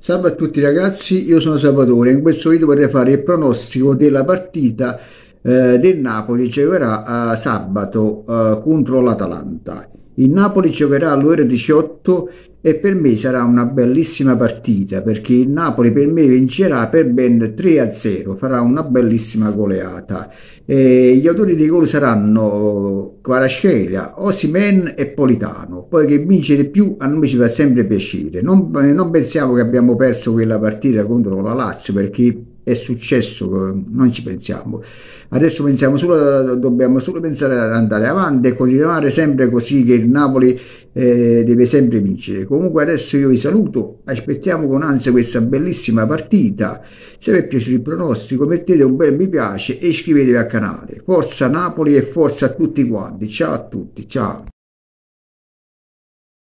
Salve a tutti ragazzi, io sono Salvatore in questo video vorrei fare il pronostico della partita eh, del Napoli giocherà eh, sabato eh, contro l'Atalanta. Il Napoli giocherà alle ore 18 e per me sarà una bellissima partita perché il Napoli per me vincerà per ben 3 a 0, farà una bellissima goleata. E gli autori dei gol saranno Kvaratskhelia, Osimen e Politano. Poi che vince di più a noi ci fa sempre piacere. Non, non pensiamo che abbiamo perso quella partita contro la Lazio perché è successo, non ci pensiamo. Adesso pensiamo solo, dobbiamo solo pensare ad andare avanti e continuare sempre così che il Napoli eh, deve sempre vincere. Comunque adesso io vi saluto, aspettiamo con ansia questa bellissima partita. Se vi è piaciuto il pronostico mettete un bel mi piace e iscrivetevi al canale. Forza Napoli e forza a tutti quanti. Ciao a tutti, ciao.